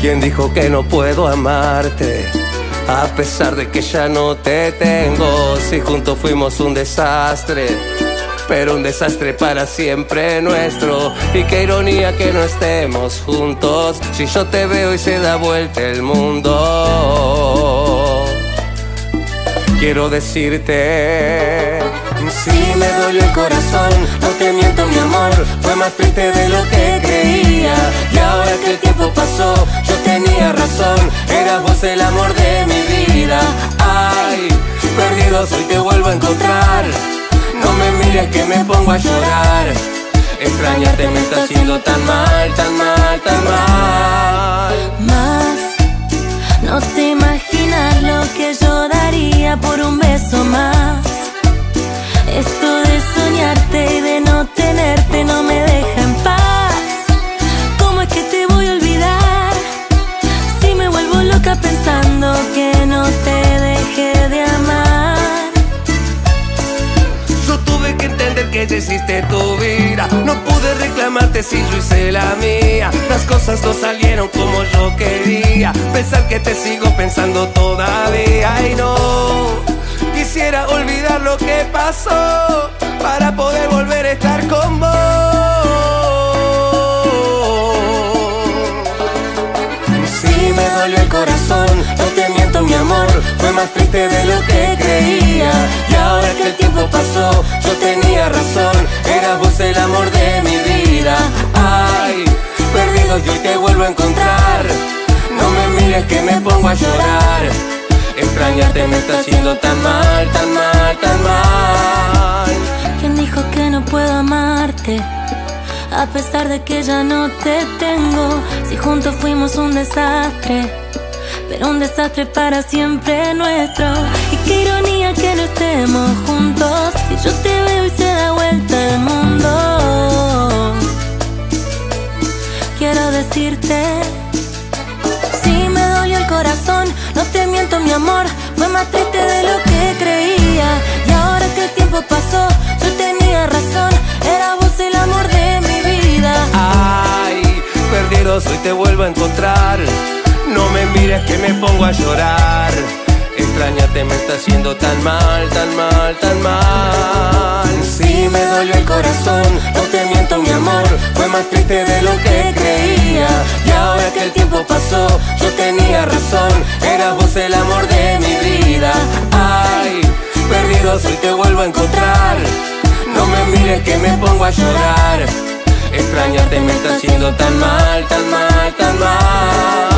¿Quién dijo que no puedo amarte? A pesar de que ya no te tengo, si juntos fuimos un desastre, pero un desastre para siempre nuestro. Y qué ironía que no estemos juntos, si yo te veo y se da vuelta el mundo. Quiero decirte Sí, me dolió el corazón, no te miento mi amor Fue más triste de lo que a llorar. Extrañarte me está haciendo tan mal, tan mal, tan mal. Más, no te imaginas lo que yo daría por un beso más hiciste tu vida. No pude reclamarte si yo hice la mía. Las cosas no salieron como yo quería. Pensar que te sigo pensando todavía y no. Quisiera olvidar lo que pasó para poder volver a estar con vos. Sí, me dolió el corazón, mi amor, fue más triste de lo que creía. Y ahora que el tiempo pasó, yo tenía razón, eras vos el amor de mi vida. Ay, perdido y te vuelvo a encontrar. No me mires que me pongo a llorar. Extrañarte me está haciendo tan mal, tan mal, tan mal. ¿Quién dijo que no puedo amarte? A pesar de que ya no te tengo, si juntos fuimos un desastre, pero un desastre para siempre nuestro. Y qué ironía que no estemos juntos, si yo te veo y se da vuelta el mundo. Quiero decirte corazón, no te miento mi amor, fue más triste de lo que creía. Y ahora que el tiempo pasó, yo tenía razón, era vos el amor de mi vida. Ay, perdido soy, te vuelvo a encontrar. No me mires que me pongo a llorar. Extrañate me está haciendo tan mal, tan mal, tan mal. Sí, me dolió el corazón, no te miento mi amor, fue más triste de lo que creía. Y ahora que el tiempo pasó, yo tenía razón, eras vos el amor de mi vida. Ay, perdido soy, te vuelvo a encontrar. No me mires que me pongo a llorar. Extrañarte me está haciendo tan mal, tan mal, tan mal.